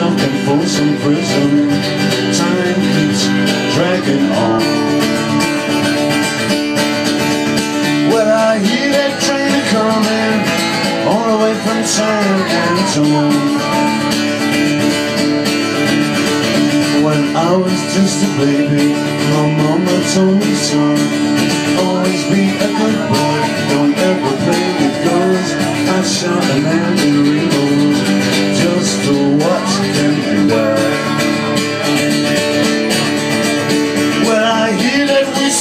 Something Folsom Prison Time keeps dragging on. Well, I hear that train coming All the way from time and time When I was just a baby My mama told me son Always be a good boy. Don't ever play with girls I shot a man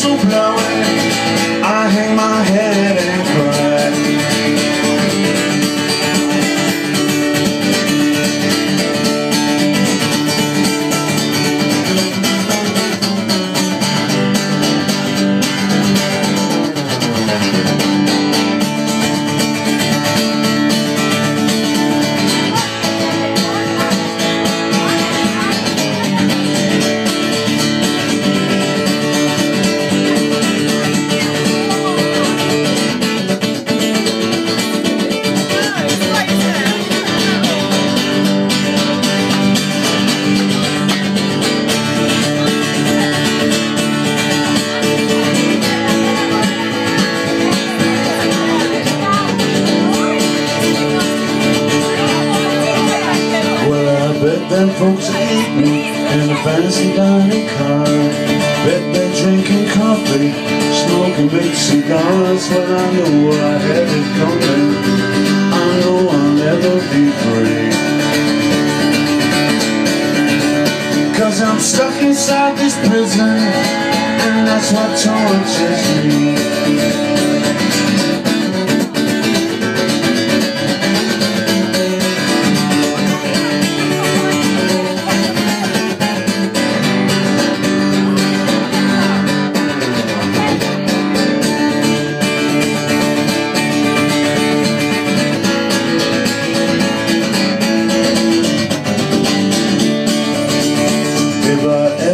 that whistle blowing Them folks are eating in a fancy dining car. Bet they're drinking coffee, smoking big cigars. but I know I had it coming. I know I'll never be free. Cause I'm stuck inside this prison, and that's what tortures me.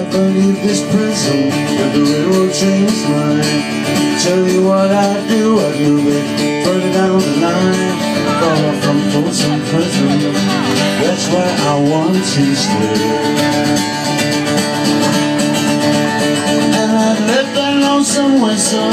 I ever this prison with the railroad chains line, tell you what I'd do, I'd move it further down the line, far from Folsom Prison. That's where I want to stay. And I'd let that lonesome whistle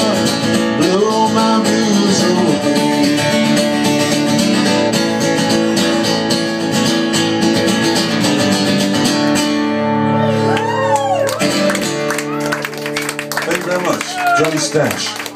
very much. Johnny Cash.